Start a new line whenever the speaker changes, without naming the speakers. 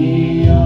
Yeah.